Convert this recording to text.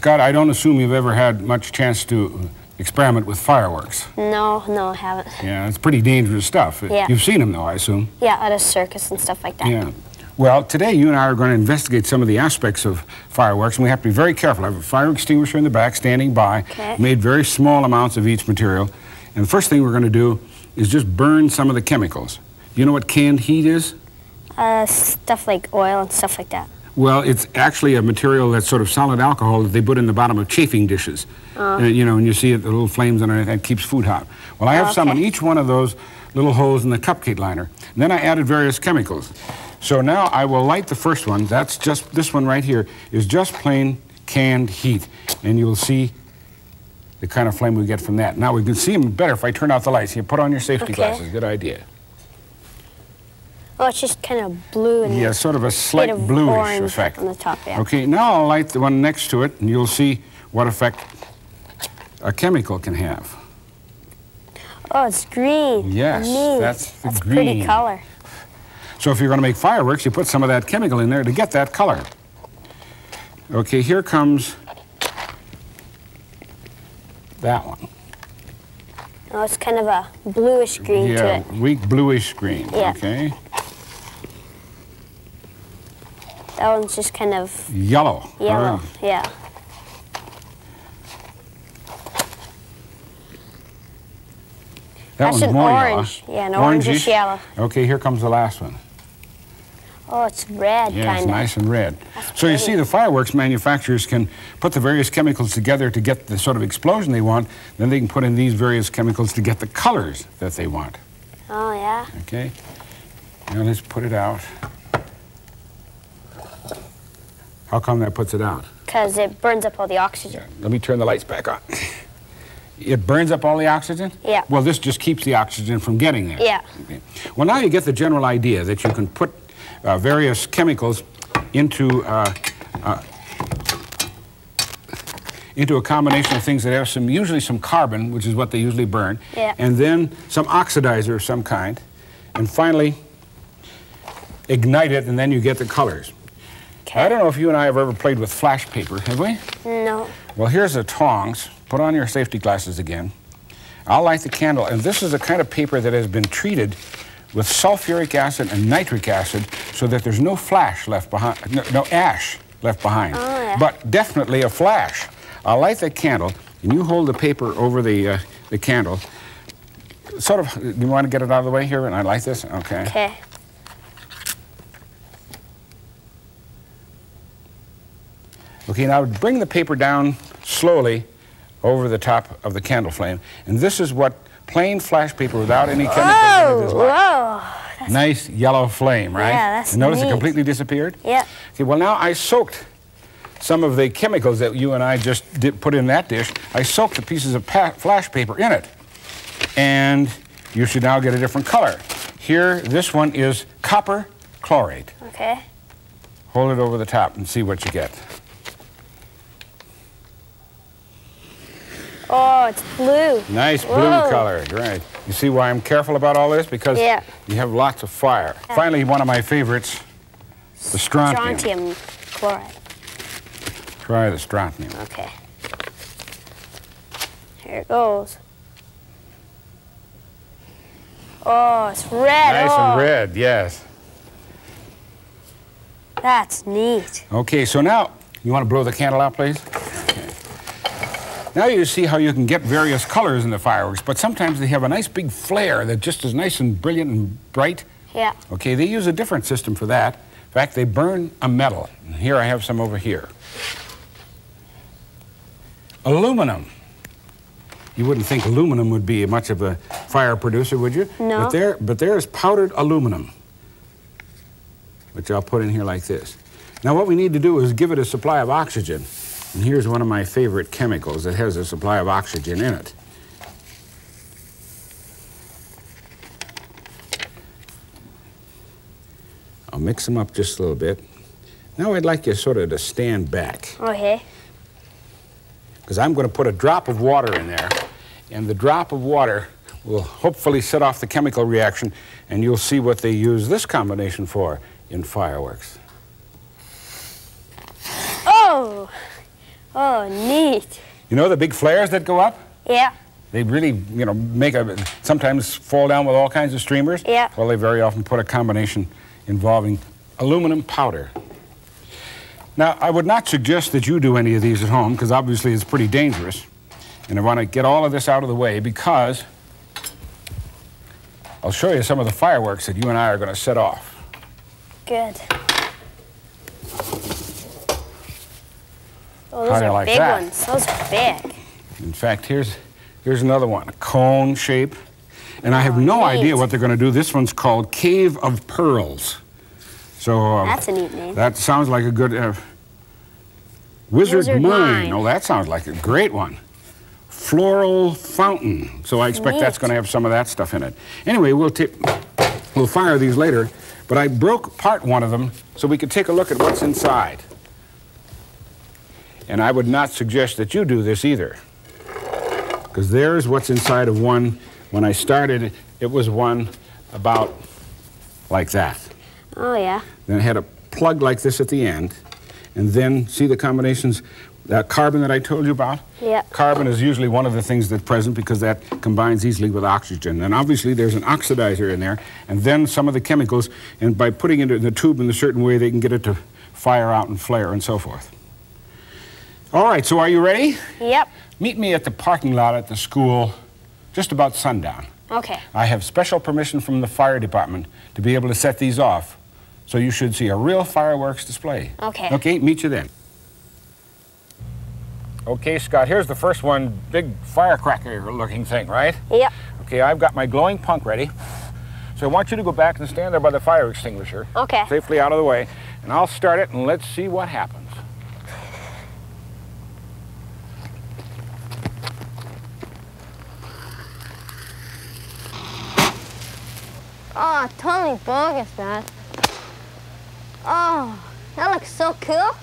Scott, I don't assume you've ever had much chance to experiment with fireworks. No, no, I haven't. Yeah, it's pretty dangerous stuff. Yeah. You've seen them, though, I assume. Yeah, at a circus and stuff like that. Yeah. Well, today you and I are going to investigate some of the aspects of fireworks, and we have to be very careful. I have a fire extinguisher in the back standing by, Okay. made very small amounts of each material. And the first thing we're going to do is just burn some of the chemicals. You know what canned heat is? Uh, stuff like oil and stuff like that. Well, it's actually a material that's sort of solid alcohol that they put in the bottom of chafing dishes. Oh. Uh, you know, and you see it, the little flames underneath, that keeps food hot. Well, I have some in each one of those little holes in the cupcake liner. And then I added various chemicals. So now I will light the first one. That's just, this one right here is just plain canned heat. And you'll see the kind of flame we get from that. Now we can see them better if I turn out the lights. You put on your safety Okay. glasses. Good idea. Oh, it's just kind of blue and Yeah, sort of a slight of bluish effect. on the top. Yeah. Okay, now I'll light the one next to it, and you'll see what effect a chemical can have. Oh, it's green. Yes, Neat. that's the that's pretty color. So if you're going to make fireworks, you put some of that chemical in there to get that color. Okay, here comes that one. Oh, it's kind of a bluish green to yeah, it. weak bluish green. Yeah. Okay, That one's just kind of yellow. yellow. Right. Yeah. That That's one's an more orange. yellow. Yeah, an orangish yellow. Okay, here comes the last one. Oh, it's red, Yeah, kind it's of. nice and red. That's So you see, the fireworks manufacturers can put the various chemicals together to get the sort of explosion they want. Then they can put in these various chemicals to get the colors that they want. Oh, yeah. Okay? Now let's put it out. How come that puts it out? Because it burns up all the oxygen. Let me turn the lights back on. It burns up all the oxygen? Yeah. Well, this just keeps the oxygen from getting there. Yeah. Okay. Well, now you get the general idea that you can put uh, various chemicals into uh, uh, into a combination of things that have some, usually some carbon, which is what they usually burn, Yeah. and then some oxidizer of some kind, and finally ignite it, and then you get the colors. I don't know if you and I have ever played with flash paper, have we? No. Well, here's the tongs. Put on your safety glasses again. I'll light the candle, and this is the kind of paper that has been treated with sulfuric acid and nitric acid so that there's no flash left behind, no, no ash left behind, Oh, yeah. but definitely a flash. I'll light the candle, and you hold the paper over the, uh, the candle. Sort of, you want to get it out of the way here, and I light this? Okay. Okay. Okay, now bring the paper down slowly over the top of the candle flame. And this is what plain flash paper without any chemicals in it is like. whoa. Nice yellow flame, right? Yeah, that's And Notice it completely disappeared? Yeah. Okay, well now I soaked some of the chemicals that you and I just did put in that dish. I soaked the pieces of pa- flash paper in it. And you should now get a different color. Here, this one is copper chlorate. Okay. Hold it over the top and see what you get. Oh, it's blue. Nice blue Whoa. color, right. You see why I'm careful about all this? Because Yeah. you have lots of fire. Finally, one of my favorites, the strontium. Strontium chloride. Try the strontium. Okay. Here it goes. Oh, it's red. Nice oh, and red, yes. That's neat. Okay, so now, you want to blow the candle out, please? Now you see how you can get various colors in the fireworks, but sometimes they have a nice big flare that just is nice and brilliant and bright. Yeah. Okay, they use a different system for that. In fact, they burn a metal. Here I have some over here. Aluminum. You wouldn't think aluminum would be much of a fire producer, would you? No. But there, but there is powdered aluminum, which I'll put in here like this. Now what we need to do is give it a supply of oxygen. And here's one of my favorite chemicals that has a supply of oxygen in it. I'll mix them up just a little bit. Now I'd like you sort of to stand back Okay. because I'm going to put a drop of water in there, and the drop of water will hopefully set off the chemical reaction, and you'll see what they use this combination for in fireworks. Oh! Oh, neat. You know the big flares that go up? Yeah. They really, you know, make a, sometimes fall down with all kinds of streamers. Yeah. Well, they very often put a combination involving aluminum powder. Now, I would not suggest that you do any of these at home because obviously it's pretty dangerous. And I want to get all of this out of the way because I'll show you some of the fireworks that you and I are going to set off. Good. Oh, those are like big that? ones. Those are big. In fact, here's, here's another one, a cone shape. And I have no neat. idea what they're going to do. This one's called Cave of Pearls. So uh, That's a neat name. that sounds like a good uh, Wizard, Wizard Mine. Mine. Oh, that sounds like a great one. Floral Fountain. So I expect that's going to have some of that stuff in it. Anyway, we'll take we'll fire these later. But I broke part one of them so we could take a look at what's inside. And I would not suggest that you do this either. Because there's what's inside of one. When I started, it was one about like that. Oh, yeah. Then it had a plug like this at the end. And then, see the combinations? That carbon that I told you about? Yeah. Carbon is usually one of the things that's present because that combines easily with oxygen. And obviously there's an oxidizer in there, and then some of the chemicals, and by putting it in the tube in a certain way, they can get it to fire out and flare and so forth. All right, so are you ready? Yep. Meet me at the parking lot at the school just about sundown. Okay. I have special permission from the fire department to be able to set these off. So you should see a real fireworks display. Okay. Okay, meet you then. Okay, Scott, here's the first one, big firecracker looking thing, right? Yep. Okay, I've got my glowing punk ready. So I want you to go back and stand there by the fire extinguisher. Okay. Safely out of the way. And I'll start it and let's see what happens. Oh, totally bogus, man. Oh, that looks so cool.